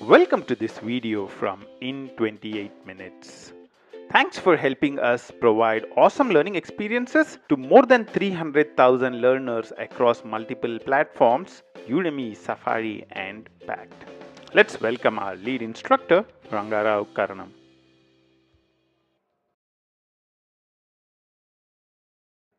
Welcome to this video from In 28 Minutes. Thanks for helping us provide awesome learning experiences to more than 300,000 learners across multiple platforms Udemy, Safari, and Packt. Let's welcome our lead instructor, Rangarao Karanam.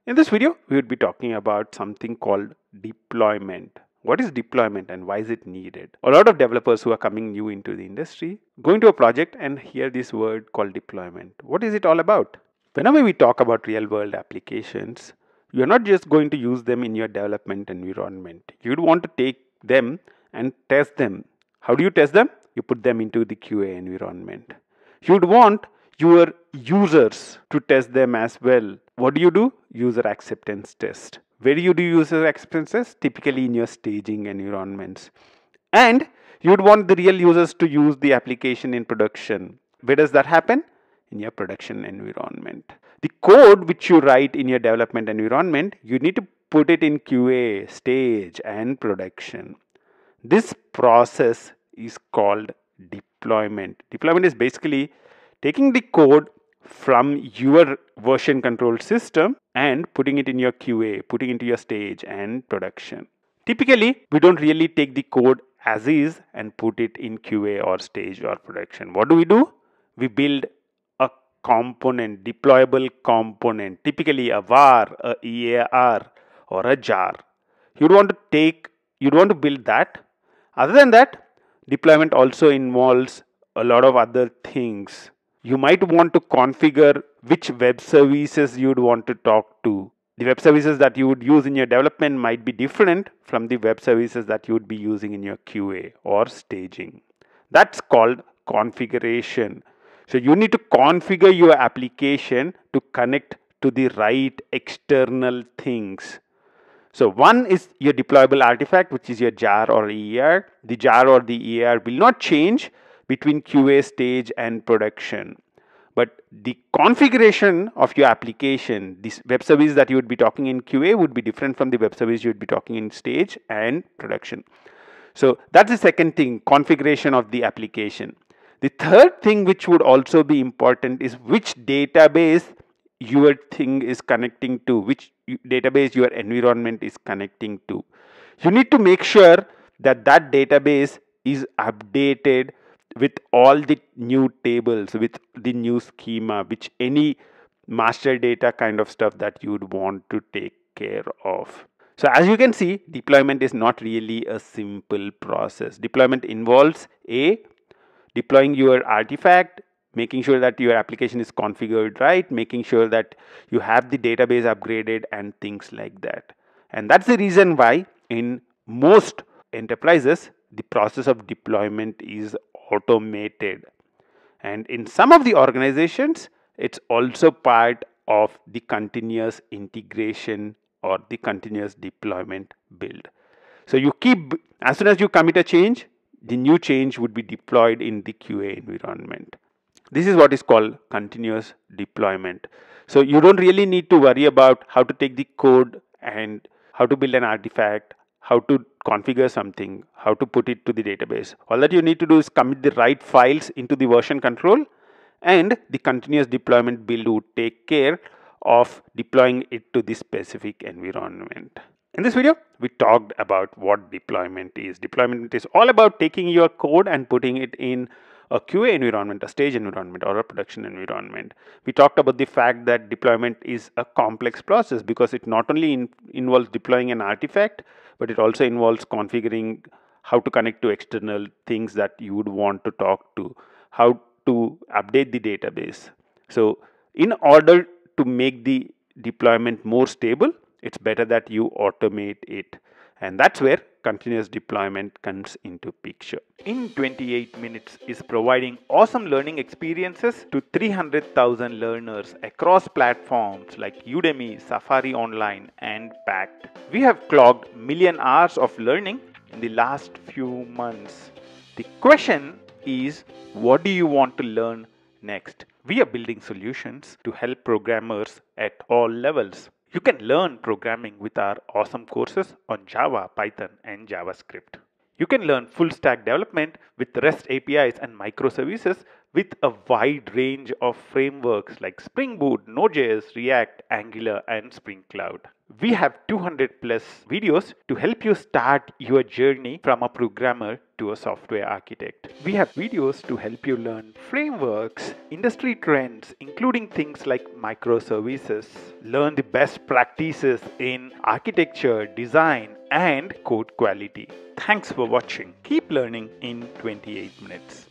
In this video, we would be talking about something called deployment. What is deployment and why is it needed? A lot of developers who are coming new into the industry go into a project and hear this word called deployment. What is it all about? Whenever we talk about real world applications, you're not just going to use them in your development environment. You'd want to take them and test them. How do you test them? You put them into the QA environment. You'd want your users to test them as well. What do you do? User acceptance test. Where do you do user acceptances? Typically in your staging environments. And you'd want the real users to use the application in production. Where does that happen? In your production environment. The code which you write in your development environment, you need to put it in QA, stage, and production. This process is called deployment. Deployment is basically taking the code from your version control system and putting it in your QA, putting into your stage and production. Typically, we don't really take the code as is and put it in QA or stage or production. What do we do? We build a component, deployable component, typically a WAR, a EAR, or a jar. You'd want to take, you'd want to build that. Other than that, deployment also involves a lot of other things you might want to configure which web services you'd want to talk to. The web services that you would use in your development might be different from the web services that you would be using in your QA or staging. That's called configuration. So you need to configure your application to connect to the right external things. So one is your deployable artifact, which is your jar or EAR. The jar or the EAR will not change between QA stage and production. But the configuration of your application, this web service that you would be talking in QA would be different from the web service you would be talking in stage and production. So that's the second thing, configuration of the application. The third thing which would also be important is which database your thing is connecting to, which database your environment is connecting to. You need to make sure that that database is updated with all the new tables, with the new schema, which any master data kind of stuff that you'd want to take care of. So as you can see, deployment is not really a simple process. Deployment involves A, deploying your artifact, making sure that your application is configured right, making sure that you have the database upgraded and things like that. And that's the reason why in most enterprises, the process of deployment is automated. And in some of the organizations it's also part of the continuous integration or the continuous deployment build. So you keep as soon as you commit a change the new change would be deployed in the qa environment. This is what is called continuous deployment. So you don't really need to worry about how to take the code and how to build an artifact how to configure something, how to put it to the database. All that you need to do is commit the right files into the version control and the continuous deployment build would take care of deploying it to the specific environment. In this video, we talked about what deployment is. Deployment is all about taking your code and putting it in a QA environment, a stage environment, or a production environment. We talked about the fact that deployment is a complex process because it not only in, involves deploying an artifact, but it also involves configuring how to connect to external things that you would want to talk to, how to update the database. So, in order to make the deployment more stable, it's better that you automate it. And that's where continuous deployment comes into picture. In 28 minutes is providing awesome learning experiences to 300,000 learners across platforms like Udemy, Safari Online and Packt. We have clocked million hours of learning in the last few months. The question is what do you want to learn next? We are building solutions to help programmers at all levels. You can learn programming with our awesome courses on Java, Python, and JavaScript. You can learn full stack development with REST APIs and microservices with a wide range of frameworks like Spring Boot, Node.js, React, Angular, and Spring Cloud. We have 200 plus videos to help you start your journey from a programmer to a software architect. We have videos to help you learn frameworks, industry trends, including things like microservices, learn the best practices in architecture, design, and code quality. Thanks for watching. Keep learning in 28 minutes.